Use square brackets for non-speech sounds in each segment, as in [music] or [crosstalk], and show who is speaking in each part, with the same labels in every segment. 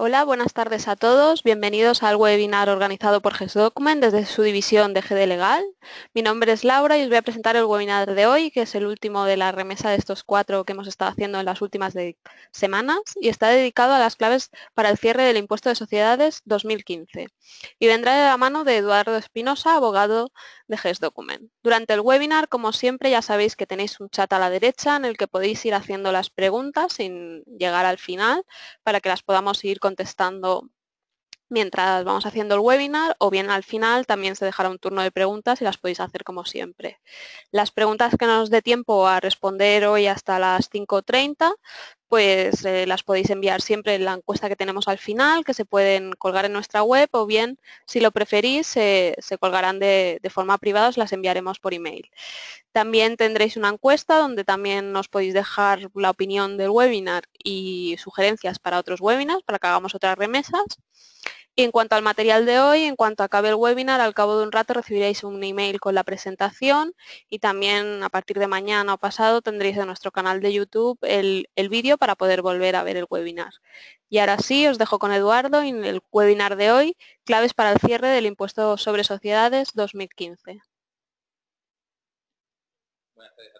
Speaker 1: Hola, buenas tardes a todos. Bienvenidos al webinar organizado por GESDocument desde su división de GD Legal. Mi nombre es Laura y os voy a presentar el webinar de hoy, que es el último de la remesa de estos cuatro que hemos estado haciendo en las últimas semanas y está dedicado a las claves para el cierre del impuesto de sociedades 2015. Y vendrá de la mano de Eduardo Espinosa, abogado de GESDocument. Durante el webinar, como siempre, ya sabéis que tenéis un chat a la derecha en el que podéis ir haciendo las preguntas sin llegar al final para que las podamos ir contestando mientras vamos haciendo el webinar o bien al final también se dejará un turno de preguntas y las podéis hacer como siempre. Las preguntas que nos dé tiempo a responder hoy hasta las 5.30 pues eh, las podéis enviar siempre en la encuesta que tenemos al final, que se pueden colgar en nuestra web o bien, si lo preferís, se colgarán de, forma privada, os las enviaremos por email. También tendréis una encuesta donde también nos podéis dejar la opinión del webinar y sugerencias para otros webinars, para que hagamos otras remesas. Y en cuanto al material de hoy, en cuanto acabe el webinar, al cabo de un rato recibiréis un email con la presentación y también a partir de mañana o pasado tendréis en nuestro canal de YouTube el, el vídeo para poder volver a ver el webinar. Y ahora sí, os dejo con Eduardo en el webinar de hoy, claves para el cierre del impuesto sobre sociedades 2015. Buenas tardes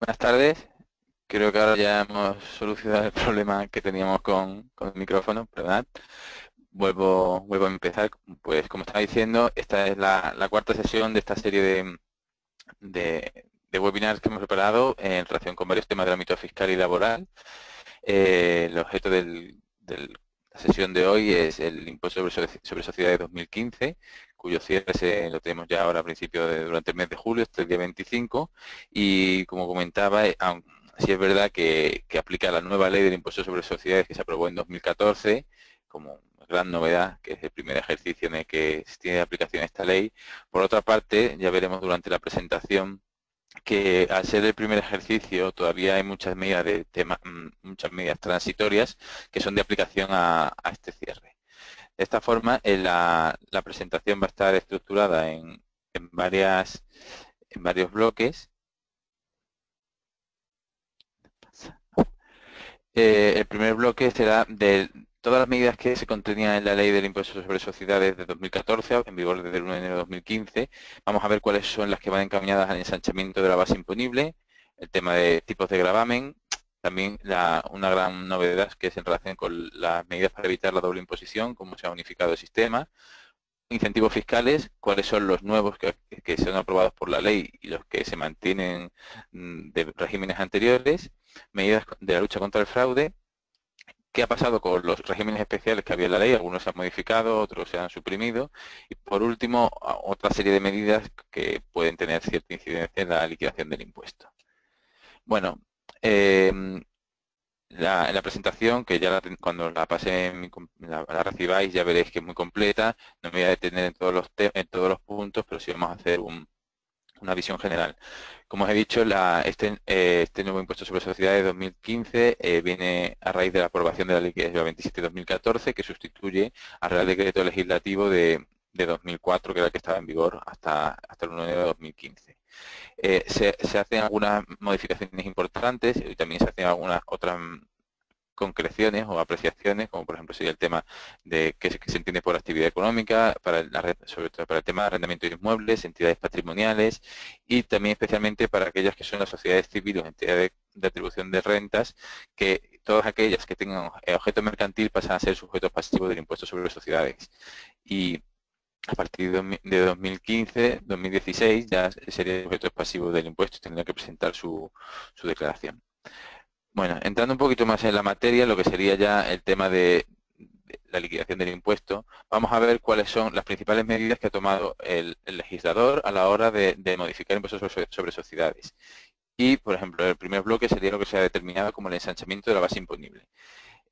Speaker 2: Buenas tardes. Creo que ahora ya hemos solucionado el problema que teníamos con, el micrófono, ¿verdad? Vuelvo, vuelvo a empezar. Pues como estaba diciendo, esta es la, cuarta sesión de esta serie de, de, webinars que hemos preparado en relación con varios temas del ámbito fiscal y laboral. Eh, el objeto de la sesión de hoy es el impuesto sobre sociedades 2015, cuyo cierre se, lo tenemos ya ahora a principio de, durante el mes de julio, hasta el día 25, y como comentaba, eh, sí es verdad que, aplica la nueva ley del impuesto sobre sociedades que se aprobó en 2014, como gran novedad, que es el primer ejercicio en el que tiene aplicación esta ley. Por otra parte, ya veremos durante la presentación que al ser el primer ejercicio todavía hay muchas medidas de mm, muchas medidas transitorias que son de aplicación a este cierre. De esta forma, la, presentación va a estar estructurada en varios bloques. Eh, el primer bloque será de todas las medidas que se contenían en la ley del impuesto sobre sociedades de 2014, en vigor desde el 1 de enero de 2015. Vamos a ver cuáles son las que van encaminadas al ensanchamiento de la base imponible, el tema de tipos de gravamen, también una gran novedad que es en relación con las medidas para evitar la doble imposición, cómo se ha unificado el sistema, incentivos fiscales, cuáles son los nuevos que, que son aprobados por la ley y los que se mantienen mm, de regímenes anteriores, medidas de la lucha contra el fraude, qué ha pasado con los regímenes especiales que había en la ley, algunos se han modificado, otros se han suprimido, y por último, otra serie de medidas que pueden tener cierta incidencia en la liquidación del impuesto. Bueno, Em, la, la, presentación, que ya cuando la pasé, la, recibáis, ya veréis que es muy completa. No me voy a detener en todos los, en todos los puntos, pero sí vamos a hacer una visión general. Como os he dicho, este, eh, este, nuevo impuesto sobre sociedades de 2015 eh, viene a raíz de la aprobación de la ley que es 27-2014, que sustituye al Real Decreto Legislativo de, de 2004, que era el que estaba en vigor hasta, hasta el 1 de enero de 2015. Eh, se, se, hacen algunas modificaciones importantes y también se hacen algunas otras concreciones o apreciaciones, como por ejemplo sería el tema de qué se, entiende por actividad económica, para sobre todo para el tema de arrendamiento de inmuebles, entidades patrimoniales y también especialmente para aquellas que son las sociedades civiles, entidades de, atribución de rentas, que todas aquellas que tengan objeto mercantil pasan a ser sujetos pasivos del impuesto sobre sociedades. Y a partir de 2015, 2016 ya sería sujetos pasivos del impuesto y tendría que presentar su declaración. Bueno, entrando un poquito más en la materia, lo que sería ya el tema de, la liquidación del impuesto, vamos a ver cuáles son las principales medidas que ha tomado el, legislador a la hora de, modificar impuestos sobre, sociedades. Y, por ejemplo, el primer bloque sería lo que se ha determinado como el ensanchamiento de la base imponible.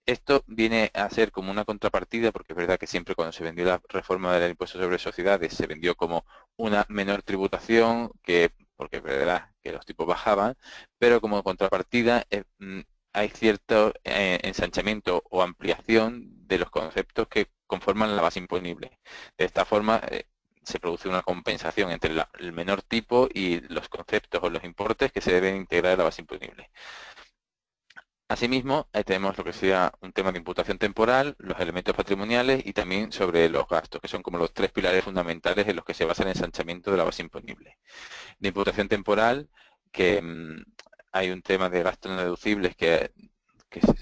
Speaker 2: Esto viene a ser como una contrapartida, porque es verdad que siempre cuando se vendió la reforma del impuesto sobre sociedades se vendió como una menor tributación que porque es verdad que los tipos bajaban, pero como contrapartida eh, mm, hay cierto eh, ensanchamiento o ampliación de los conceptos que conforman la base imponible. De esta forma eh, se produce una compensación entre el menor tipo y los conceptos o los importes que se deben integrar en la base imponible. Asimismo, ahí tenemos lo que sería un tema de imputación temporal, los elementos patrimoniales y también sobre los gastos, que son como los tres pilares fundamentales en los que se basa el ensanchamiento de la base imponible. De imputación temporal, que mm, hay un tema de gastos no deducibles que,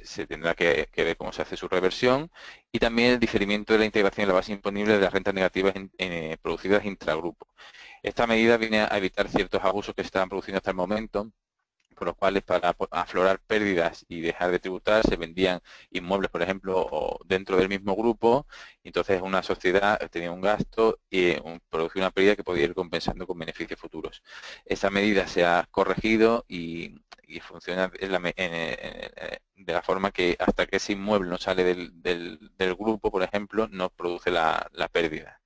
Speaker 2: se, tendrá que, ver cómo se hace su reversión y también el diferimiento de la integración de la base imponible de las rentas negativas eh, producidas intragrupo. Esta medida viene a evitar ciertos abusos que se estaban produciendo hasta el momento por los cuales para aflorar pérdidas y dejar de tributar se vendían inmuebles, por ejemplo, dentro del mismo grupo, entonces una sociedad tenía un gasto y producía una pérdida que podía ir compensando con beneficios futuros. Esa medida se ha corregido y, funciona de la forma que hasta que ese inmueble no sale del, grupo, por ejemplo, no produce la pérdida.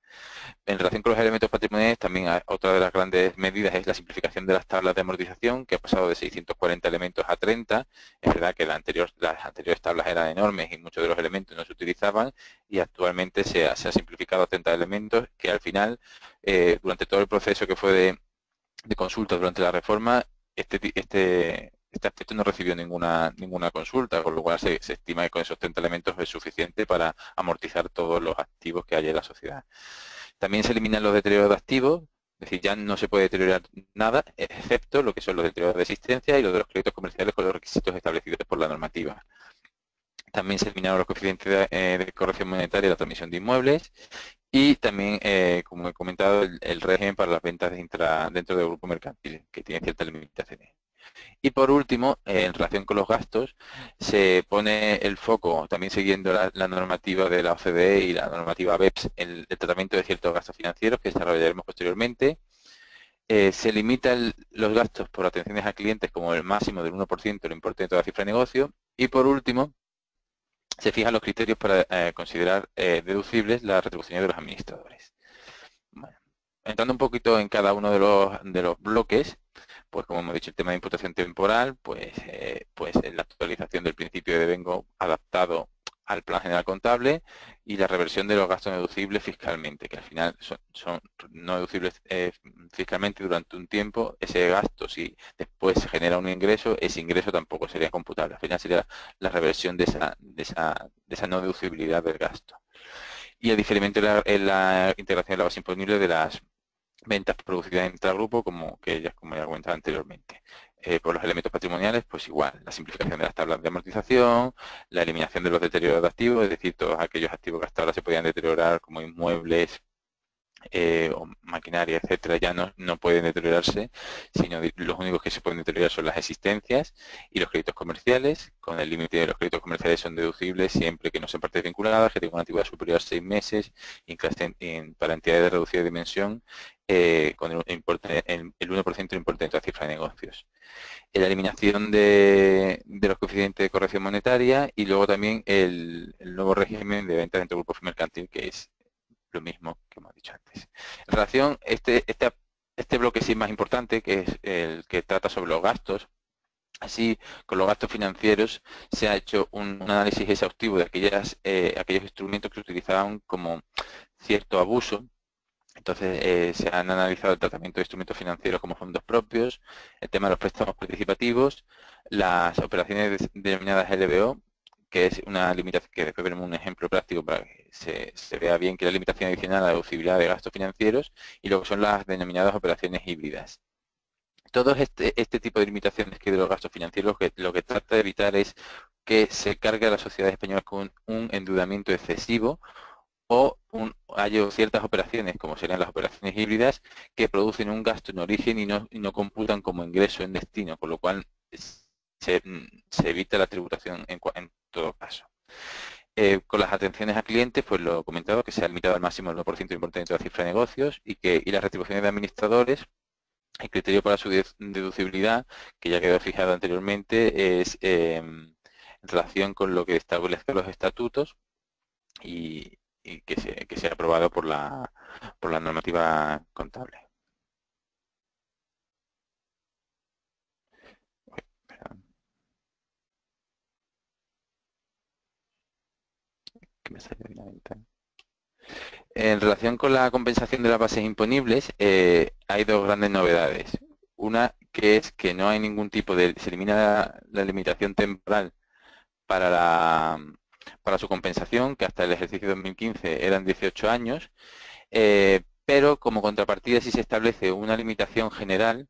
Speaker 2: En relación con los elementos patrimoniales, también otra de las grandes medidas es la simplificación de las tablas de amortización, que ha pasado de 640 elementos a 30. Es verdad que las anteriores tablas eran enormes y muchos de los elementos no se utilizaban y actualmente se ha, simplificado a 30 elementos que al final, eh, durante todo el proceso que fue de, consulta durante la reforma, este, este, este aspecto no recibió ninguna ninguna consulta, con lo cual se, se, estima que con esos 30 elementos es suficiente para amortizar todos los activos que hay en la sociedad. También se eliminan los deterioros de activos, es decir, ya no se puede deteriorar nada, excepto lo que son los deterioros de existencia y los de los créditos comerciales con los requisitos establecidos por la normativa. También se eliminaron los coeficientes de, eh, corrección monetaria de la transmisión de inmuebles y también, eh, como he comentado, el, régimen para las ventas dentro del grupo mercantil, que tiene ciertas limitaciones. Y por último, en relación con los gastos, se pone el foco, también siguiendo la, normativa de la OCDE y la normativa BEPS, el, el tratamiento de ciertos gastos financieros que desarrollaremos posteriormente. Eh, se limitan los gastos por atenciones a clientes como el máximo del 1% del importe de toda cifra de negocio. Y por último, se fijan los criterios para eh, considerar eh, deducibles las retribuciones de los administradores. entrando un poquito en cada uno de los bloques, pues como hemos dicho, el tema de imputación temporal, pues, eh, pues la actualización del principio de devengo adaptado al plan general contable y la reversión de los gastos deducibles fiscalmente, que al final son, no deducibles eh, fiscalmente durante un tiempo, ese gasto si después se genera un ingreso, ese ingreso tampoco sería computable, al final sería la reversión de esa, de esa, de esa no deducibilidad del gasto. Y el diferimiento en la, integración de la base imponible de las ventas producidas en intragrupo, como que ya como ya comentado anteriormente. Eh, por los elementos patrimoniales, pues igual, la simplificación de las tablas de amortización, la eliminación de los deterioros de activos, es decir, todos aquellos activos que hasta ahora se podían deteriorar como inmuebles, eh, o maquinaria, etcétera, ya no, no pueden deteriorarse, sino los únicos que se pueden deteriorar son las existencias y los créditos comerciales, con el límite de los créditos comerciales son deducibles siempre que no sean partes vinculadas, que tengan una antigüedad superior a seis meses, para entidades de reducida dimensión, eh, con el, importe, el, 1% del importe de la cifra de negocios. La eliminación de, los coeficientes de corrección monetaria y luego también el, nuevo régimen de ventas dentro del grupo mercantil, que es lo mismo que hemos dicho antes. En relación, este, este, este bloque sí es más importante, que es el que trata sobre los gastos. Así, con los gastos financieros se ha hecho un, análisis exhaustivo de aquellas, eh, aquellos instrumentos que se utilizaban como cierto abuso Entonces eh, se han analizado el tratamiento de instrumentos financieros como fondos propios, el tema de los préstamos participativos, las operaciones denominadas LBO, que es una limitación, que después veremos un ejemplo práctico para que se, vea bien que la limitación adicional a la deducibilidad de gastos financieros, y luego son las denominadas operaciones híbridas. Todo este, este tipo de limitaciones que de los gastos financieros lo que trata de evitar es que se cargue a la sociedad española con un endeudamiento excesivo o hay ciertas operaciones, como serían las operaciones híbridas, que producen un gasto en origen y no, computan como ingreso en destino, con lo cual se, evita la tributación en, todo caso. Eh, con las atenciones a clientes, pues lo he comentado, que se ha limitado al máximo el 1% de importe de la cifra de negocios y que y las retribuciones de administradores, el criterio para su deducibilidad, que ya quedó fijado anteriormente, es em, en relación con lo que establezcan los estatutos y, que, se, sea aprobado por la, por la normativa contable. En relación con la compensación de las bases imponibles, eh, hay dos grandes novedades. Una que es que no hay ningún tipo de... se elimina la limitación temporal para, la, para su compensación, que hasta el ejercicio 2015 eran 18 años, eh, pero como contrapartida sí se establece una limitación general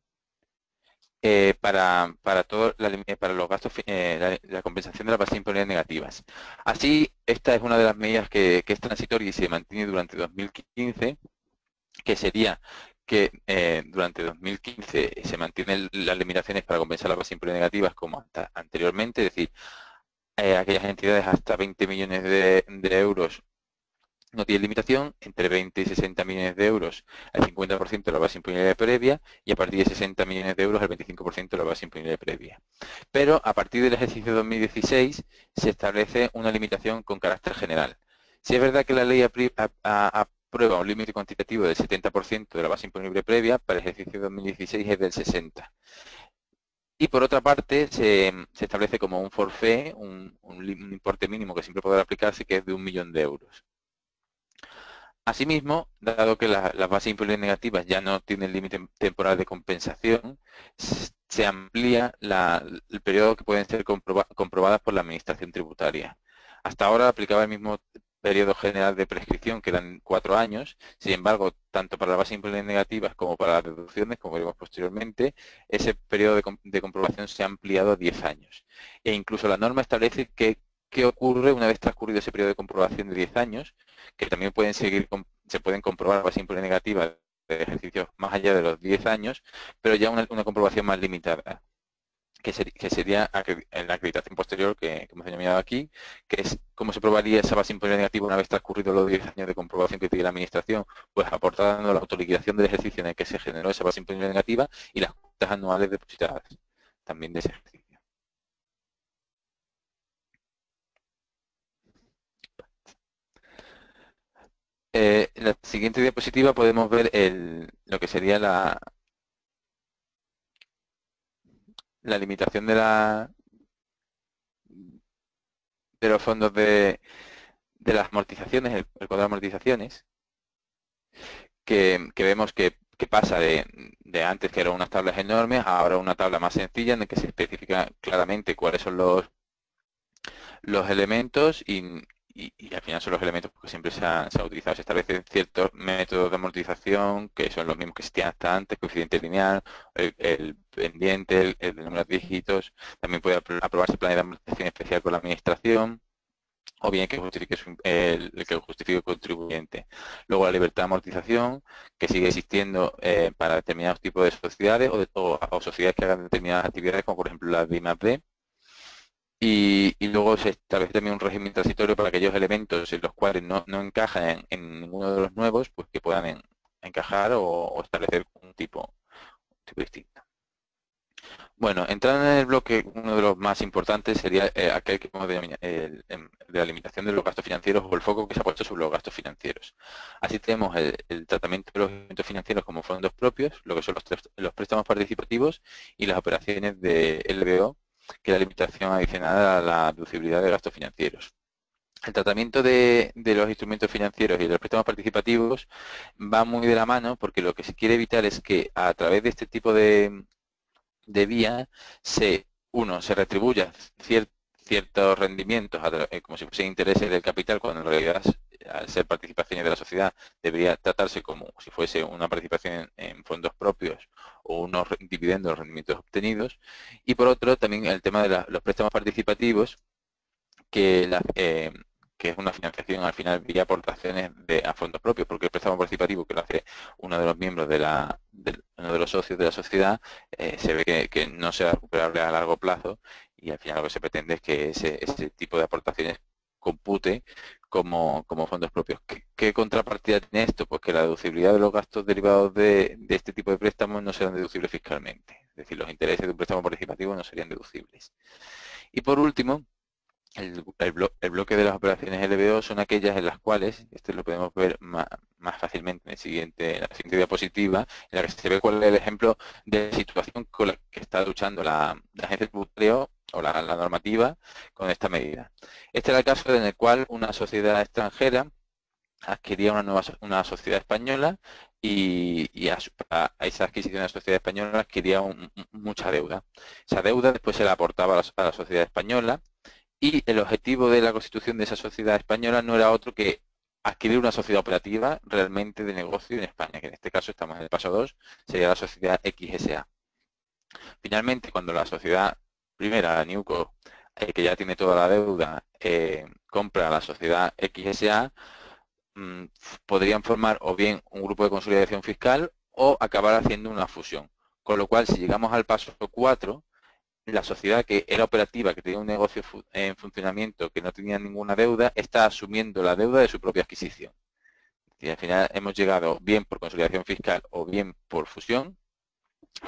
Speaker 2: eh, para, para, todo para los gastos, eh, la, compensación de las bases imponibles negativas. Así, esta es una de las medidas que, que es transitoria y se mantiene durante 2015, que sería que eh, durante 2015 se mantienen las limitaciones para compensar las bases imponibles negativas como hasta anteriormente, es decir, eh, aquellas entidades hasta 20 millones de, euros no tienen limitación, entre 20 y 60 millones de euros el 50% de la base imponible previa y a partir de 60 millones de euros el 25% de la base imponible previa. Pero a partir del ejercicio 2016 se establece una limitación con carácter general. Si es verdad que la ley aprueba un límite cuantitativo del 70% de la base imponible previa, para el ejercicio 2016 es del 60%. Y por otra parte, se, establece como un forfait, un, importe mínimo que siempre podrá aplicarse, que es de un millón de euros. Asimismo, dado que las bases imponibles negativas ya no tienen límite temporal de compensación, se amplía el periodo que pueden ser comprobadas por la Administración Tributaria. Hasta ahora aplicaba el mismo periodo general de prescripción, que eran cuatro años. Sin embargo, tanto para las bases imponibles negativas como para las deducciones, como veremos posteriormente, ese periodo de, comprobación se ha ampliado a 10 años. E incluso la norma establece que qué ocurre una vez transcurrido ese periodo de comprobación de 10 años, que también pueden seguir, se pueden comprobar las bases imponibles negativas de ejercicios más allá de los 10 años, pero ya una comprobación más limitada que, sería la acreditación posterior que, hemos denominado aquí, que es cómo se probaría esa base imponible negativa una vez transcurridos los 10 años de comprobación que tiene la Administración, pues aportando la autoliquidación del ejercicio en el que se generó esa base imponible negativa y las cuentas anuales depositadas también de ese ejercicio. Eh, en la siguiente diapositiva podemos ver lo que sería la, limitación de los fondos de, las amortizaciones, el, el de amortizaciones, que, vemos que, pasa de, antes que eran unas tablas enormes a ahora una tabla más sencilla en la que se especifica claramente cuáles son los elementos y, y, al final son los elementos que siempre se han, utilizado. Se establecen ciertos métodos de amortización que son los mismos que existían hasta antes, coeficiente lineal, el, pendiente, el, número de dígitos. También puede aprobarse el plan de amortización especial con la administración o bien que justifique el, que justifique el contribuyente. Luego la libertad de amortización, que sigue existiendo eh, para determinados tipos de sociedades o, o, sociedades que hagan determinadas actividades, como por ejemplo la de y, luego se establece también un régimen transitorio para aquellos elementos en los cuales no, encajan en, ninguno de los nuevos, pues que puedan encajar o, establecer un tipo, distinto. Bueno, entrando en el bloque, uno de los más importantes sería eh, aquel que hemos de la limitación de los gastos financieros o el foco que se ha puesto sobre los gastos financieros. Así tenemos el, tratamiento de los gastos financieros como fondos propios, lo que son los, los préstamos participativos y las operaciones de LBO, que la limitación adicional a la deducibilidad de gastos financieros. el tratamiento de, los instrumentos financieros y de los préstamos participativos va muy de la mano porque lo que se quiere evitar es que a través de este tipo de, de vía se, uno, se retribuya ciertos rendimientos eh, como si fuesen intereses del capital cuando en realidad al ser participaciones de la sociedad debería tratarse como si fuese una participación en, fondos propios o unos dividendos, rendimientos obtenidos. Y por otro también el tema de los préstamos participativos que eh, que es una financiación al final vía aportaciones de, a fondos propios, porque el préstamo participativo que lo hace uno de los miembros de la, uno de los socios de la sociedad, eh, se ve que, no sea recuperable a largo plazo y al final lo que se pretende es que ese, tipo de aportaciones compute como, fondos propios. ¿Qué, contrapartida tiene esto? Pues que la deducibilidad de los gastos derivados de, este tipo de préstamos no serán deducibles fiscalmente. Es decir, los intereses de un préstamo participativo no serían deducibles. Y por último, el, bloque de las operaciones LBO son aquellas en las cuales, esto lo podemos ver más, fácilmente en, el siguiente, la siguiente diapositiva, en la que se ve cuál es el ejemplo de situación con la que está luchando la, agencia tributaria o la, normativa con esta medida. Este era el caso en el cual una sociedad extranjera adquiría una nueva una sociedad española y, a, esa adquisición de la sociedad española adquiría mucha deuda. Esa deuda después se la aportaba a la sociedad española y el objetivo de la constitución de esa sociedad española no era otro que adquirir una sociedad operativa realmente de negocio en España, que en este caso estamos en el paso 2, sería la sociedad XSA. Finalmente, cuando la sociedad primera, Newco, eh, que ya tiene toda la deuda, eh, compra la sociedad XSA, mm, podrían formar o bien un grupo de consolidación fiscal o acabar haciendo una fusión. Con lo cual, si llegamos al paso 4, la sociedad que era operativa, que tenía un negocio en funcionamiento, que no tenía ninguna deuda, está asumiendo la deuda de su propia adquisición. Y al final hemos llegado bien por consolidación fiscal o bien por fusión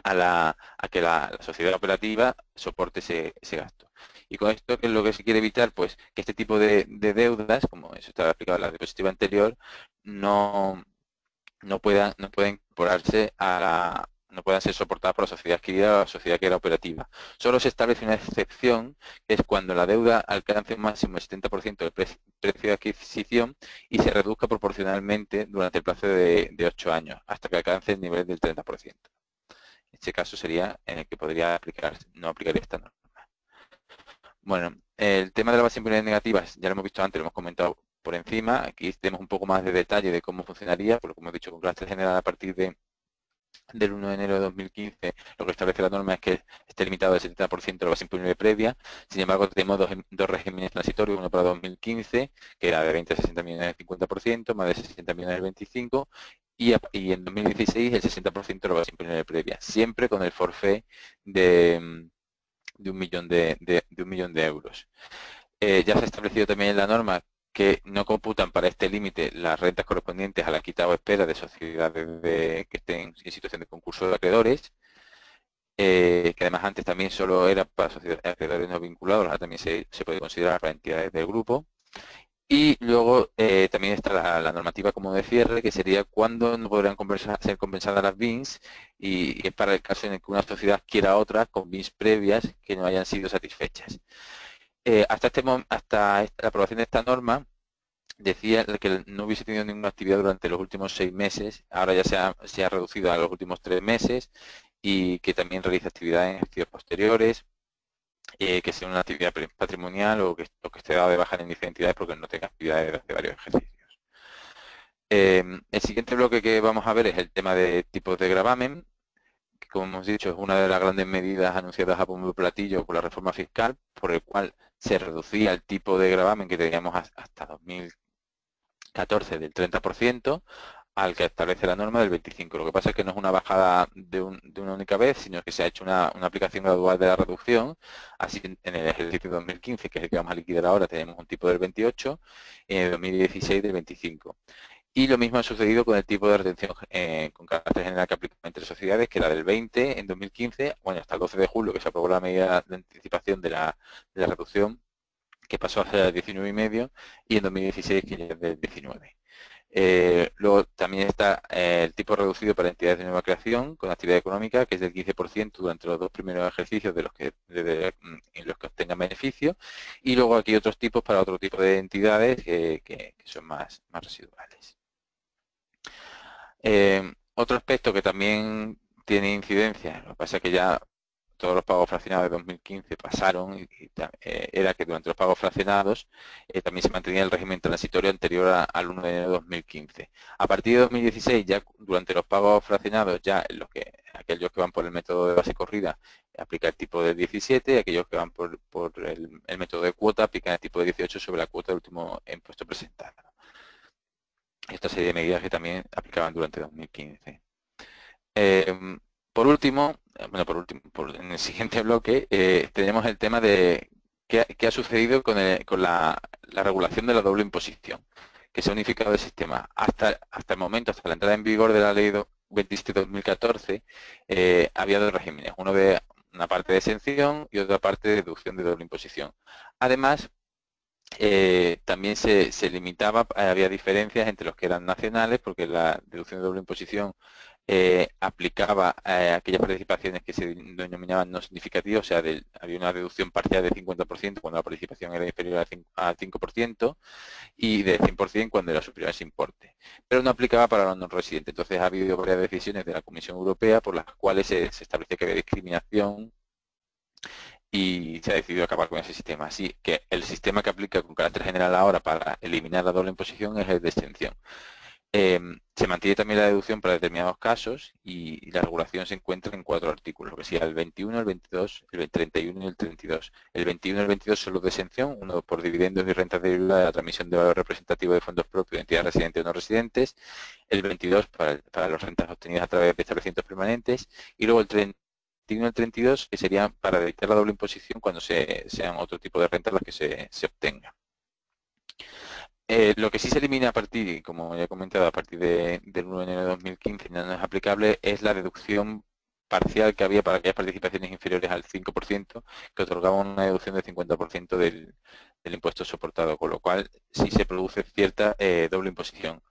Speaker 2: a, la, a que la, sociedad operativa soporte ese, gasto. Y con esto, ¿qué es lo que se quiere evitar? Pues que este tipo de, deudas, como eso estaba explicado en la diapositiva anterior, no, no, puedan, no pueden incorporarse a la, no puedan ser soportadas por la sociedad adquirida o la sociedad que era operativa. Solo se establece una excepción, que es cuando la deuda alcance un máximo del 70% del precio de adquisición y se reduzca proporcionalmente durante el plazo de, 8 años, hasta que alcance el nivel del 30%. Este caso sería en el que podría aplicar, no aplicaría esta norma. Bueno, el tema de la base impositiva negativas ya lo hemos visto antes, lo hemos comentado por encima. Aquí tenemos un poco más de detalle de cómo funcionaría, por lo que hemos dicho con clase general a partir de del 1 de enero de 2015, lo que establece la norma es que esté limitado al 70% de la base imponible previa. Sin embargo, tenemos dos, dos, regímenes transitorios, uno para 2015, que era de 20 a 60 millones del 50%, más de 60 millones del 25%, y, en 2016 el 60% de la base imponible previa, siempre con el forfait de, un, millón de, un millón de euros. Eh, ya se ha establecido también en la norma que no computan para este límite las rentas correspondientes a la quita o espera de sociedades que estén en situación de concurso de acreedores, eh, que además antes también solo era para sociedades de acreedores no vinculados, ahora también se, puede considerar para entidades del grupo. Y luego eh, también está la, normativa como de cierre, que sería cuando no podrán ser compensadas las BINs y, es para el caso en el que una sociedad quiera otra con BINs previas que no hayan sido satisfechas. Eh, hasta, este, hasta la aprobación de esta norma decía que no hubiese tenido ninguna actividad durante los últimos seis meses, ahora ya se ha, se ha reducido a los últimos tres meses y que también realiza actividades en ejercicios posteriores, eh, que sea una actividad patrimonial o que, que esté dado de baja en entidades porque no tenga actividades de varios ejercicios. Em, el siguiente bloque que vamos a ver es el tema de tipos de gravamen, que como hemos dicho es una de las grandes medidas anunciadas a bombo platillo por la reforma fiscal, por el cual se reducía el tipo de gravamen que teníamos hasta 2014 del 30% al que establece la norma del 25. Lo que pasa es que no es una bajada de, una única vez, sino que se ha hecho una, aplicación gradual de la reducción. Así en el ejercicio 2015, que es el que vamos a liquidar ahora, tenemos un tipo del 28, y en el 2016 del 25. Y lo mismo ha sucedido con el tipo de retención eh, con carácter general que aplica entre sociedades, que era del 20 en 2015, bueno, hasta el 12 de julio que se aprobó la medida de anticipación de la, reducción, que pasó a ser 19,5 y en 2016 que ya es del 19. Eh, luego también está eh, el tipo reducido para entidades de nueva creación con actividad económica, que es del 15% durante los dos primeros ejercicios de los que, mm, en los que obtengan beneficio. Y luego aquí otros tipos para otro tipo de entidades que, son más, más residuales. otro aspecto que también tiene incidencia, lo que pasa es que ya todos los pagos fraccionados de 2015 pasaron y, eh, era que durante los pagos fraccionados eh, también se mantenía el régimen transitorio anterior al 1 de enero de 2015. A partir de 2016, ya durante los pagos fraccionados, ya los que aquellos que van por el método de base corrida aplica el tipo de 17 y aquellos que van por, el, método de cuota aplican el tipo de 18 sobre la cuota del último impuesto presentado. Esta serie de medidas que también aplicaban durante 2015. Por último, eh, bueno, por último, en el siguiente bloque eh, tenemos el tema de qué, ha sucedido con, la, regulación de la doble imposición, que se ha unificado el sistema. Hasta, hasta el momento, hasta la entrada en vigor de la ley 27-2014, eh, había dos regímenes, uno de una parte de exención y otra parte de deducción de doble imposición. Además, también se, se, limitaba, había diferencias entre los que eran nacionales, porque la deducción de doble imposición eh, aplicaba eh, aquellas participaciones que se denominaban no significativas, o sea, había una reducción parcial de 50% cuando la participación era inferior al 5% y de 100% cuando era superior a ese importe. Pero no aplicaba para los no residentes. Entonces ha habido varias decisiones de la Comisión Europea por las cuales se, se establece que había discriminación y se ha decidido acabar con ese sistema. Así que el sistema que aplica con carácter general ahora para eliminar la doble imposición es el de extensión. Em, se mantiene también la deducción para determinados casos y, la regulación se encuentra en cuatro artículos, que sería el 21, el 22, el 31 y el 32. El 21 y el 22 son los de exención, uno por dividendos y rentas derivadas de la transmisión de valor representativo de fondos propios de entidades residentes o no residentes, el 22 para, para las rentas obtenidas a través de establecimientos permanentes y luego el 31 y el 32 que serían para evitar la doble imposición cuando sean otro tipo de rentas las que se, obtengan. Eh, lo que sí se elimina a partir, como ya he comentado, a partir del 1 de enero de 2015 no es aplicable, es la deducción parcial que había para aquellas participaciones inferiores al 5%, que otorgaban una deducción del 50% del, impuesto soportado, con lo cual sí se produce cierta eh, doble imposición,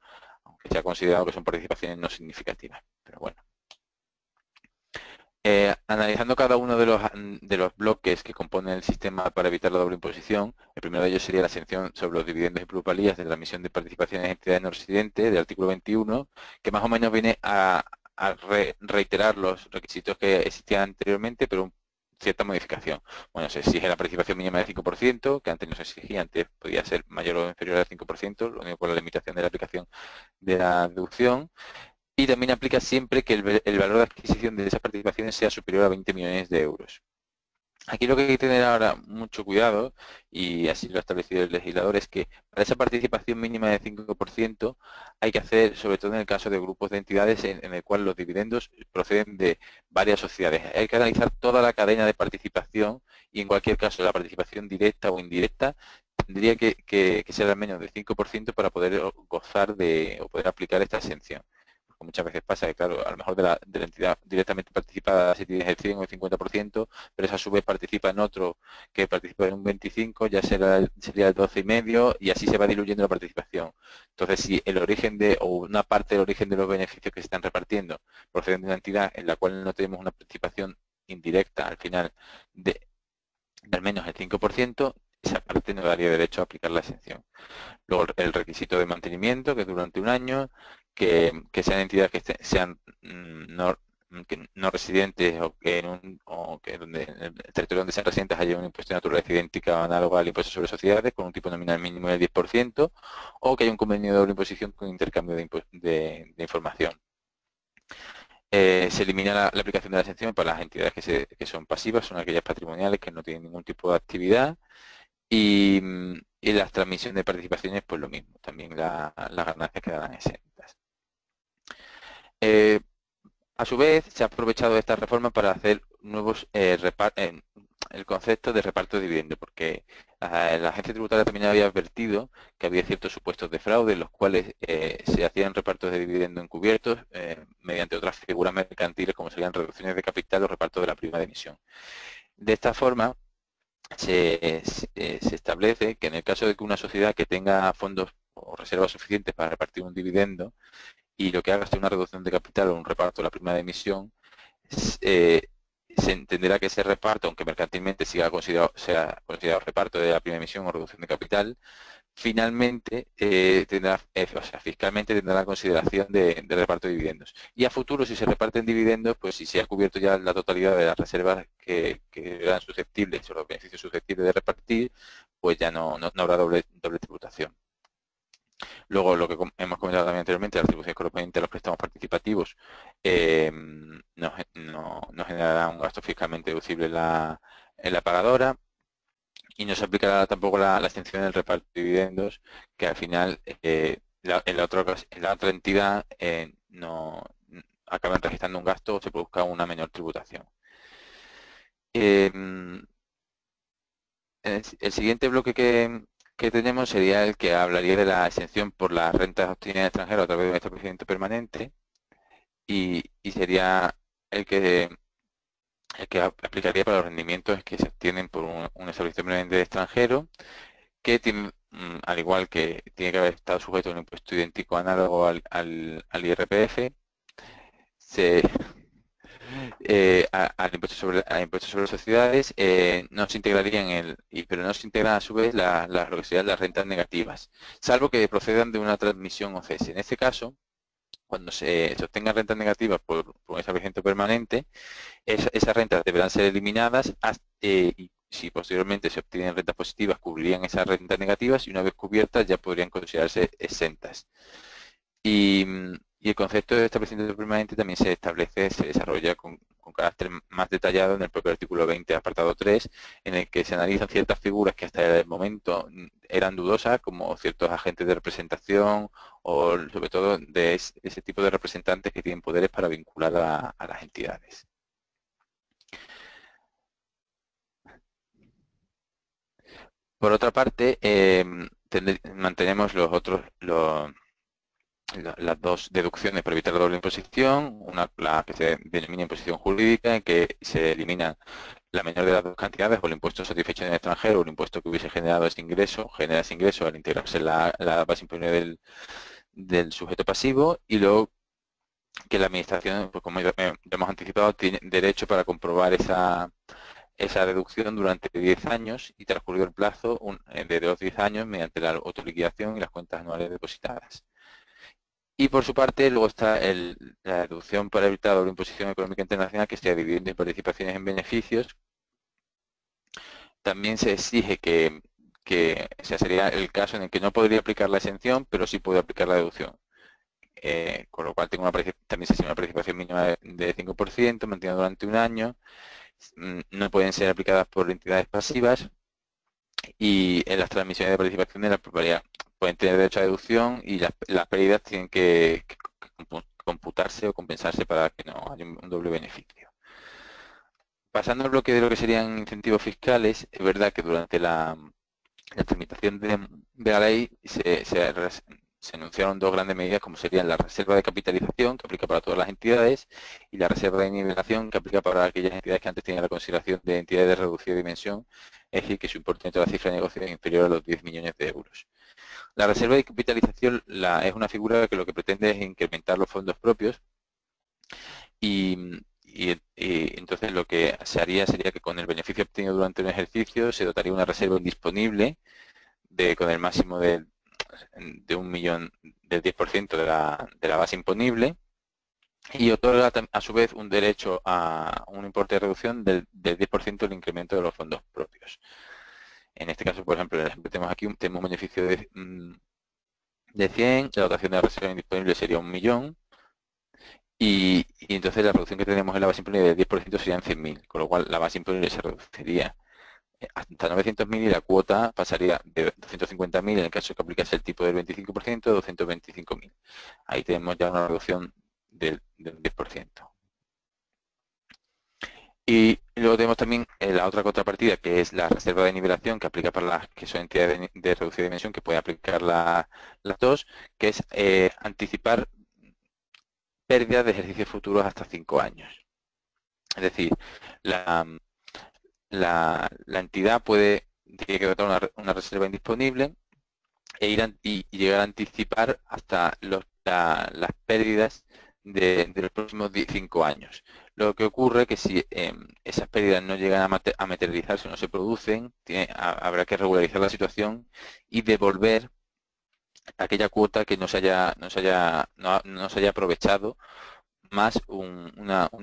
Speaker 2: aunque se ha considerado que son participaciones no significativas. Pero bueno. Eh, analizando cada uno de los, bloques que componen el sistema para evitar la doble imposición, el primero de ellos sería la exención sobre los dividendos y plusvalías de la emisión de participaciones en entidades no residentes del artículo 21, que más o menos viene a, reiterar los requisitos que existían anteriormente, pero cierta modificación. Bueno, se exige la participación mínima de 5%, que antes no se exigía, antes podía ser mayor o inferior al 5%, lo único con la limitación de la aplicación de la deducción y también aplica siempre que el, valor de adquisición de esas participaciones sea superior a 20 millones de euros. Aquí lo que hay que tener ahora mucho cuidado, y así lo ha establecido el legislador, es que para esa participación mínima de 5% hay que hacer, sobre todo en el caso de grupos de entidades en, el cual los dividendos proceden de varias sociedades. Hay que analizar toda la cadena de participación y en cualquier caso la participación directa o indirecta tendría que, que ser al menos del 5% para poder gozar de o poder aplicar esta exención muchas veces pasa que, claro, a lo mejor de la, entidad directamente participada si tienes el 100 o el 50%, pero esa a su vez participa en otro que participa en un 25, ya será, sería el 12 y medio y así se va diluyendo la participación. Entonces, si el origen de, o una parte del origen de los beneficios que se están repartiendo proceden de una entidad en la cual no tenemos una participación indirecta al final de, de al menos el 5%, esa parte no daría derecho a aplicar la exención. Luego el requisito de mantenimiento, que es durante un año, que, sean entidades que sean mm, no, no residentes o que en un, o que donde el territorio donde sean residentes haya un impuesto de naturaleza idéntica o análoga al impuesto sobre sociedades con un tipo nominal mínimo del 10% o que haya un convenio de doble imposición con intercambio de, información. Eh, se elimina la, aplicación de la exención para las entidades que, son pasivas, son aquellas patrimoniales que no tienen ningún tipo de actividad y, las transmisiones de participaciones, pues lo mismo, también las ganancias quedarán exentas. Eh, a su vez, se ha aprovechado esta reforma para hacer nuevos eh, eh, el concepto de reparto de dividendos, porque la, agencia tributaria también había advertido que había ciertos supuestos de fraude en los cuales se hacían repartos de dividendos encubiertos mediante otras figuras mercantiles como serían reducciones de capital o reparto de la prima de emisión. De esta forma, se, establece que en el caso de que una sociedad que tenga fondos o reservas suficientes para repartir un dividendo y lo que haga sea una reducción de capital o un reparto de la prima de emisión, eh, se entenderá que ese reparto, aunque mercantilmente siga considerado, sea considerado reparto de la prima de emisión o reducción de capital, finalmente eh, tendrá, eh, o sea, fiscalmente tendrá la consideración de, reparto de dividendos. Y a futuro, si se reparten dividendos, pues si se ha cubierto ya la totalidad de las reservas que, eran susceptibles o los beneficios susceptibles de repartir, pues ya no, no, habrá doble, doble tributación. Luego, lo que hemos comentado también anteriormente, la atribución correspondiente a los préstamos participativos eh, no, generará un gasto fiscalmente deducible en la, la pagadora y no se aplicará tampoco la, extensión del reparto de dividendos, que al final eh, en, la otra, en la otra entidad eh, no acaban registrando un gasto o se produzca una menor tributación. Em, el, siguiente bloque que, tenemos sería el que hablaría de la exención por las rentas obtenidas en extranjero a través de un establecimiento permanente y, y sería el que el que aplicaría para los rendimientos que se obtienen por un, establecimiento extranjero que mm, al igual que tiene que haber estado sujeto a un impuesto idéntico análogo al, al, IRPF, se, eh, al, impuesto sobre, impuesto sobre sociedades eh, no se integrarían el, pero no se integran a su vez las la, las rentas negativas, salvo que procedan de una transmisión o cese. En este caso, cuando se, obtengan rentas negativas por, un establecimiento permanente, esas rentas deberán ser eliminadas eh, y si posteriormente se obtienen rentas positivas, cubrirían esas rentas negativas y una vez cubiertas ya podrían considerarse exentas. Y, y el concepto de establecimiento permanente también se establece, se desarrolla con, carácter más detallado en el propio artículo 20, apartado 3, en el que se analizan ciertas figuras que hasta el momento eran dudosas, como ciertos agentes de representación o sobre todo de ese tipo de representantes que tienen poderes para vincular a, las entidades. Por otra parte, eh, mantenemos los otros, los, las dos deducciones para evitar la doble imposición, una la que se denomina imposición jurídica, en que se elimina la menor de las dos cantidades, o el impuesto satisfecho en el extranjero, o el impuesto que hubiese generado ese ingreso, genera ese ingreso al integrarse la, la base imponible del, sujeto pasivo, y luego que la administración, pues como hemos anticipado, tiene derecho para comprobar esa, esa deducción durante 10 años y transcurrido el plazo eh, de los 10 años mediante la autoliquidación y las cuentas anuales depositadas. Y por su parte, luego está la deducción para evitar la imposición económica internacional, que sea dividendo en participaciones en beneficios. También se exige que, que sería el caso en el que no podría aplicar la exención, pero sí puede aplicar la deducción. Eh, con lo cual tengo una, también se exige una participación mínima de, 5%, mantenida durante un año. Mm, no pueden ser aplicadas por entidades pasivas. Y en las transmisiones de participación de la propiedad pueden tener derecho a deducción y las, pérdidas tienen que, computarse o compensarse para que no haya un doble beneficio. Pasando al bloque de lo que serían incentivos fiscales, es verdad que durante la, tramitación de, la ley se, anunciaron dos grandes medidas como serían la reserva de capitalización que aplica para todas las entidades y la reserva de nivelación que aplica para aquellas entidades que antes tenían la consideración de entidades de reducida dimensión, es decir, que su importe de la cifra de negocio es inferior a los 10 millones de euros. La reserva de capitalización es una figura que lo que pretende es incrementar los fondos propios y, entonces lo que se haría sería que con el beneficio obtenido durante un ejercicio se dotaría una reserva indisponible de, con el máximo de, un millón del 10% de la, de la base imponible y otorga a su vez un derecho a un importe de reducción del, del 10% del incremento de los fondos propios. En este caso, por ejemplo, tenemos aquí un, tenemos beneficio de, mm, de 100, la dotación de reserva indisponible sería un millón, y, entonces la reducción que tenemos en la base imponible del 10% serían 100.000, con lo cual la base imponible se reduciría eh, hasta 900.000 y la cuota pasaría de 250.000 en el caso que aplicase el tipo del 25% a 225.000. Ahí tenemos ya una reducción del, del 10%. Y luego tenemos también eh, la otra contrapartida, que es la reserva de nivelación, que aplica para las que son entidades de, reducida dimensión, que puede aplicar las dos, que es eh, anticipar pérdidas de ejercicios futuros hasta cinco años. Es decir, la, la, entidad puede, tiene que dotar una, reserva indisponible e ir y, llegar a anticipar hasta las pérdidas de, los próximos 5 años. Lo que ocurre que si em, esas pérdidas no llegan a, materializarse, no se producen, habrá que regularizar la situación y devolver aquella cuota que no se haya, no se haya, no, se haya aprovechado más un,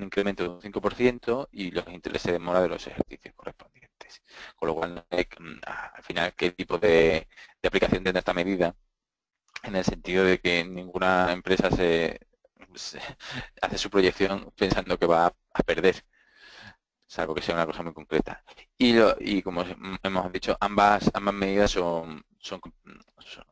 Speaker 2: incremento de un 5% y los intereses de mora de los ejercicios correspondientes. Con lo cual, mm, al final, ¿qué tipo de, aplicación tendrá esta medida? En el sentido de que ninguna empresa se, [laughs] hace su proyección pensando que va a, perder, salvo que sea una cosa muy concreta. Y, y como hemos dicho, ambas, ambas medidas son, son,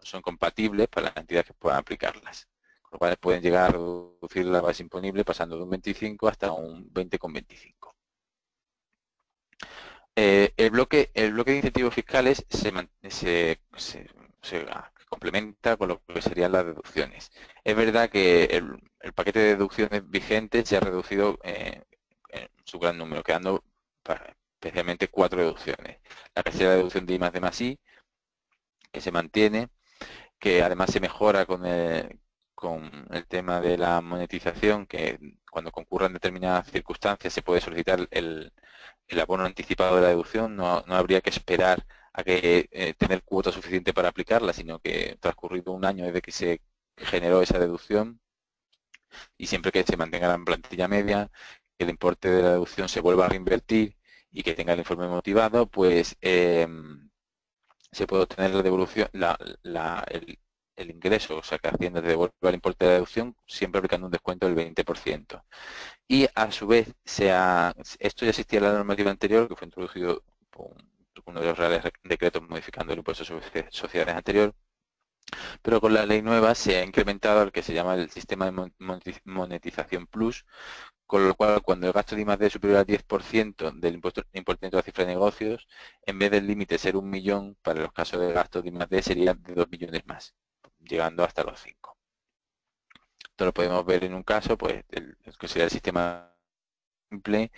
Speaker 2: son compatibles para las entidades que puedan aplicarlas con lo cual pueden llegar a reducir la base imponible pasando de un 25 hasta un 20,25. Eh, el, bloque, el bloque de incentivos fiscales se, complementa con lo que serían las deducciones. Es verdad que el, paquete de deducciones vigentes se ha reducido eh, en su gran número, quedando especialmente cuatro deducciones. La tercera deducción de I más de más I, que se mantiene, que además se mejora con el, el tema de la monetización, que cuando concurran determinadas circunstancias se puede solicitar el, abono anticipado de la deducción, no, habría que esperar a que eh, tener cuota suficiente para aplicarla, sino que transcurrido un año desde que se generó esa deducción y siempre que se mantenga la plantilla media, que el importe de la deducción se vuelva a reinvertir y que tenga el informe motivado, pues em, se puede obtener la devolución, la, el, ingreso, o sea que Hacienda te devuelve el importe de deducción siempre aplicando un descuento del 20%. Y a su vez, esto ya existía en la normativa anterior, que fue introducido por uno de los reales decretos modificando el impuesto sobre sociedades anterior, pero con la ley nueva se ha incrementado el que se llama el sistema de monetización plus, con lo cual cuando el gasto de I+D es superior al 10% del impuesto, importe de la cifra de negocios, en vez del límite ser un millón, para los casos de gasto de I+D sería de 2 millones más llegando hasta los 5. Esto lo podemos ver en un caso, pues el, sería el sistema simple,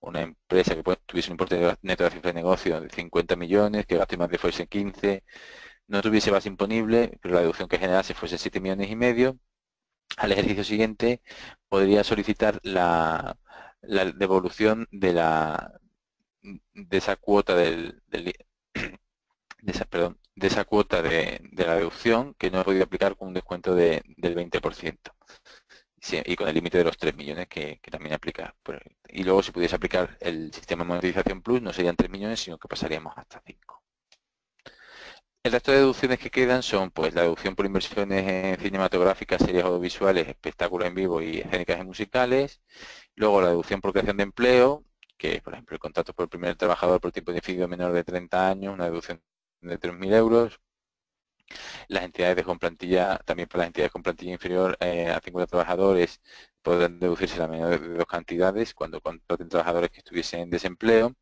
Speaker 2: una empresa que tuviese un importe neto de cifra de negocio de 50 millones, que gasto más de fuese 15, no tuviese base imponible, pero la deducción que generase fuese 7 millones y medio, al ejercicio siguiente podría solicitar la, devolución de la de esa cuota de perdón, de esa cuota de, la deducción que no he podido aplicar con un descuento del 20%. y con el límite de los 3 millones que, también aplica. Y luego si pudiese aplicar el sistema de monetización plus no serían 3 millones, sino que pasaríamos hasta 5. El resto de deducciones que quedan son pues la deducción por inversiones en cinematográficas, series audiovisuales, espectáculos en vivo y escénicas y musicales. Luego la deducción por creación de empleo, que por ejemplo el contrato por el primer trabajador por tiempo indefinido menor de 30 años, una deducción de 3.000 euros. Las entidades con plantilla, también para las entidades con plantilla inferior eh, a 50 trabajadores, podrán deducirse la menor de dos cantidades cuando contraten trabajadores que estuviesen en desempleo.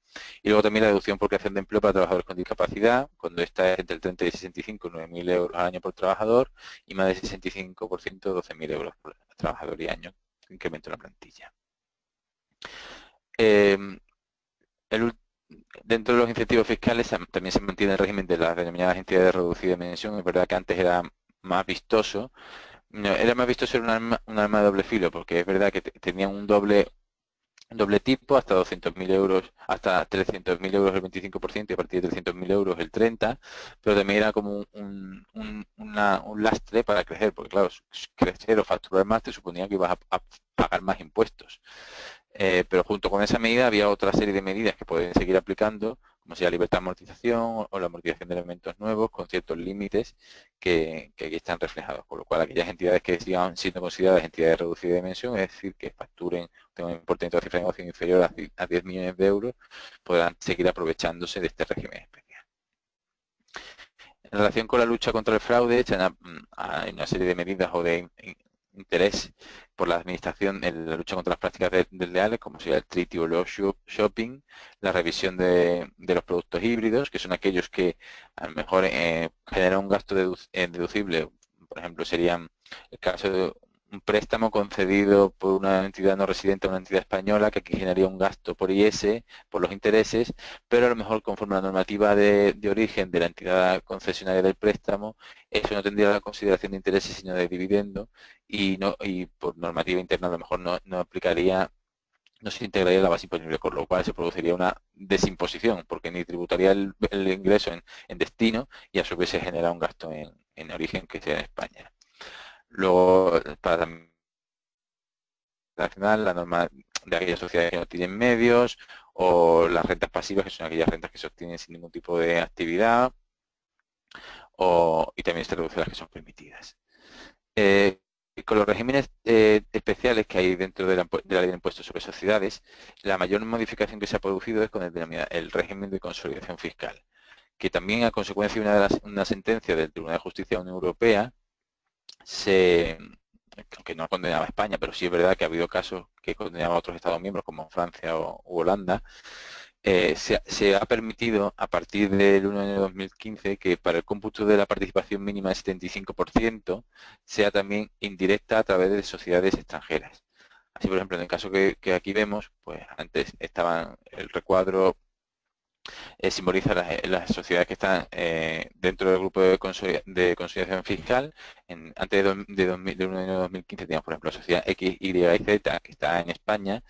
Speaker 2: Y luego también la deducción por creación de empleo para trabajadores con discapacidad, cuando está entre el 30 y 65, 9.000 euros al año por trabajador y más de 65%, 12.000 euros por trabajador y año, incremento en la plantilla. Eh, el, dentro de los incentivos fiscales también se mantiene el régimen de las denominadas entidades de reducida dimensión. Es verdad que antes era más vistoso. era más vistoso ser un arma, un arma de doble filo, porque es verdad que tenían un doble doble tipo, hasta 200.000 euros, hasta 300.000 euros el 25% y a partir de 300.000 euros el 30%, pero también era como un, un, lastre para crecer, porque claro, crecer o facturar más te suponía que ibas a pagar más impuestos. Eh, pero junto con esa medida había otra serie de medidas que pueden seguir aplicando, como sea libertad de amortización o la amortización de elementos nuevos con ciertos límites que, aquí están reflejados, con lo cual aquellas entidades que sigan siendo consideradas entidades de reducida dimensión, es decir, que facturen, tengan un importe de cifra de negocio inferior a, 10 millones de euros, podrán seguir aprovechándose de este régimen especial. En relación con la lucha contra el fraude, hay una serie de medidas o de interés por la administración en la lucha contra las prácticas desleales, como sería el Treaty o el Shopping, la revisión de, los productos híbridos, que son aquellos que a lo mejor eh, generan un gasto eh, deducible, por ejemplo, serían el caso de un préstamo concedido por una entidad no residente a una entidad española que aquí generaría un gasto por IS, por los intereses, pero a lo mejor conforme a la normativa de, origen de la entidad concesionaria del préstamo, eso no tendría la consideración de intereses sino de dividendo y, no, y por normativa interna a lo mejor no, no aplicaría no se integraría la base imponible, con lo cual se produciría una desimposición, porque ni tributaría el, ingreso en, destino y a su vez se genera un gasto en, en origen que sea en España. Luego, para nacional, la norma de aquellas sociedades que no tienen medios o las rentas pasivas, que son aquellas rentas que se obtienen sin ningún tipo de actividad y también se reduce las que son permitidas. Eh, con los regímenes eh, especiales que hay dentro de la, ley de impuestos sobre sociedades, la mayor modificación que se ha producido es con el, el régimen de consolidación fiscal, que también a consecuencia de una, de una sentencia del Tribunal de Justicia de la Unión Europea se, aunque no condenaba a España, pero sí es verdad que ha habido casos que condenaban a otros Estados miembros como Francia o Holanda, eh, se, ha permitido a partir del 1 de enero de 2015 que para el cómputo de la participación mínima de 75% sea también indirecta a través de sociedades extranjeras. Así, por ejemplo, en el caso que, que aquí vemos, pues antes estaban el recuadro eh, simboliza las, sociedades que están eh, dentro del grupo de, consolidación fiscal. antes de, de, 2015 teníamos, por ejemplo, la sociedad X, Y y Z, que está en España,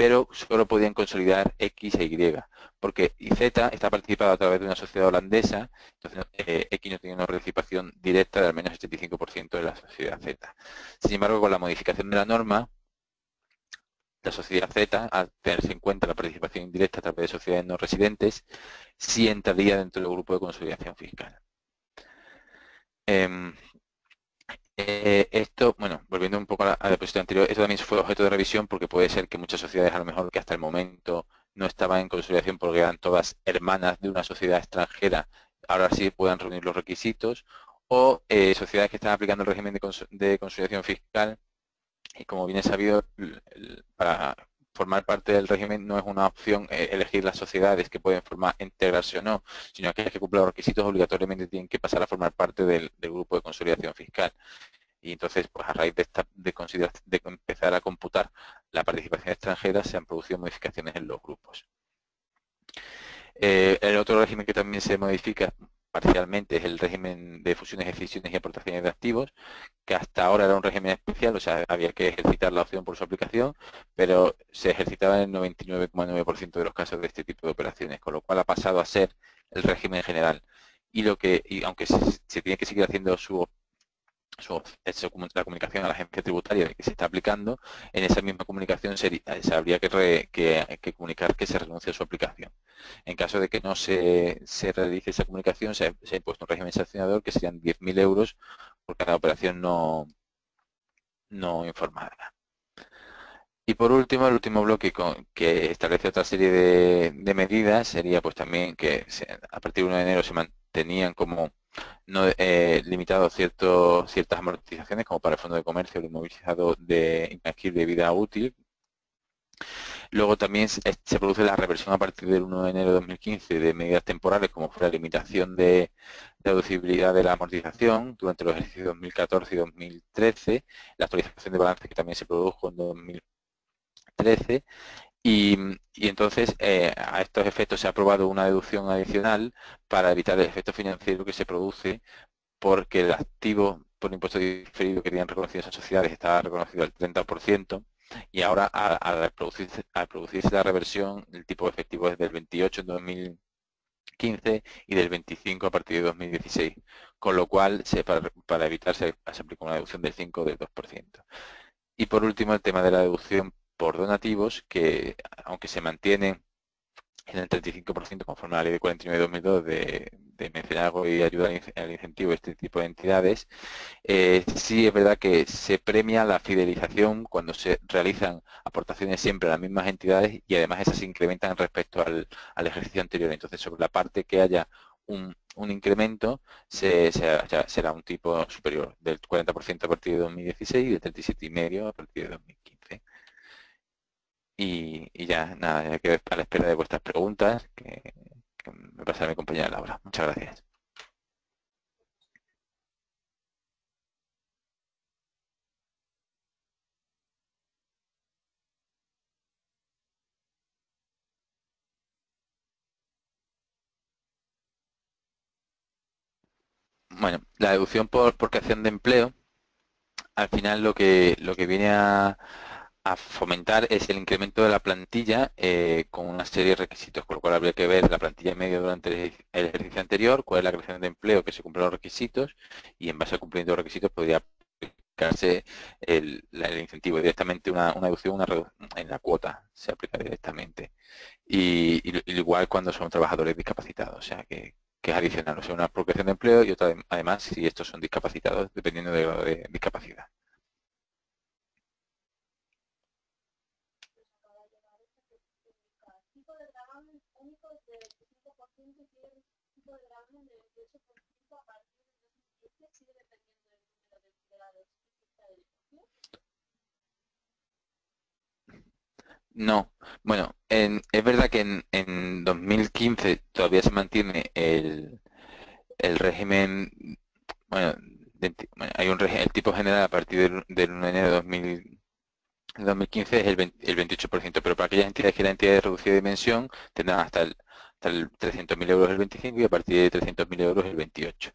Speaker 2: pero solo podían consolidar X e Y, porque Z está participada a través de una sociedad holandesa, entonces eh, X no tiene una participación directa de al menos el 75% de la sociedad Z. Sin embargo, con la modificación de la norma, la sociedad Z, al tenerse en cuenta la participación indirecta a través de sociedades no residentes, sí entraría dentro del grupo de consolidación fiscal. Em, eh, esto, bueno, volviendo un poco a la, diapositiva anterior, esto también fue objeto de revisión porque puede ser que muchas sociedades a lo mejor que hasta el momento no estaban en consolidación porque eran todas hermanas de una sociedad extranjera, ahora sí puedan reunir los requisitos, o eh, sociedades que están aplicando el régimen de consolidación fiscal y como bien es sabido, para formar parte del régimen no es una opción eh, elegir las sociedades que pueden formar, integrarse o no, sino que aquellas que cumplan los requisitos obligatoriamente tienen que pasar a formar parte del, grupo de consolidación fiscal. Y entonces, pues a raíz de, esta, de, de empezar a computar la participación extranjera, se han producido modificaciones en los grupos. Eh, el otro régimen que también se modifica parcialmente es el régimen de fusiones, decisiones y aportaciones de activos, que hasta ahora era un régimen especial, o sea, había que ejercitar la opción por su aplicación, pero se ejercitaba en el 99,9% de los casos de este tipo de operaciones, con lo cual ha pasado a ser el régimen general. Y lo que, y aunque se tiene que seguir haciendo su la comunicación a la agencia tributaria que se está aplicando, en esa misma comunicación se, habría que, comunicar que se renuncia a su aplicación. En caso de que no se, realice esa comunicación, se, ha impuesto un régimen sancionador que serían 10.000 euros por cada operación no, no informada. Y por último, el último bloque que establece otra serie de, medidas sería pues también que a partir de 1 de enero se mantenían como eh, limitado ciertos, ciertas amortizaciones como para el fondo de comercio, el inmovilizado de intangible de vida útil. Luego también se, produce la reversión a partir del 1 de enero de 2015 de medidas temporales como fue la limitación de deducibilidad de la amortización durante los ejercicios 2014 y 2013, la actualización de balance que también se produjo en 2013 y, entonces eh, a estos efectos se ha aprobado una deducción adicional para evitar el efecto financiero que se produce porque el activo por impuesto diferido que tenían reconocido esas sociedades estaba reconocido al 30% y ahora al, producirse, la reversión el tipo efectivo es del 28 en 2015 y del 25 a partir de 2016, con lo cual para, para evitar se, se aplica una deducción del 5 o del 2%. Y por último el tema de la deducción por donativos que, aunque se mantienen en el 35% conforme a la ley de 49-2002 de, de mecenazgo y ayuda al incentivo de este tipo de entidades, eh, sí es verdad que se premia la fidelización cuando se realizan aportaciones siempre a las mismas entidades y además esas se incrementan respecto al, ejercicio anterior. Entonces, sobre la parte que haya un, incremento, se, será un tipo superior del 40% a partir de 2016 y del 37,5% a partir de 2015. Y, ya, nada, ya quedo a la espera de vuestras preguntas que, que me pasará mi compañera Laura. Muchas gracias. Bueno, la deducción por, por creación de empleo, al final lo que, lo que viene a, fomentar es el incremento de la plantilla eh, con una serie de requisitos, con lo cual habría que ver la plantilla media durante el ejercicio anterior, cuál es la creación de empleo que se cumplen los requisitos y en base a cumplimiento de los requisitos podría aplicarse el, incentivo directamente una, una deducción una en la cuota se aplica directamente y, igual cuando son trabajadores discapacitados o sea que, que es adicional, o sea, una procreación de empleo y otra además si estos son discapacitados dependiendo de grado de discapacidad. No, bueno, es verdad que en, en 2015 todavía se mantiene el, el régimen, bueno, hay un régimen, el tipo general a partir del, 1 de enero de 2015 es el, el 28%, pero para aquellas entidades que la entidad de reducida dimensión tendrán hasta el, hasta el 300.000 euros el 25 y a partir de 300.000 euros el 28.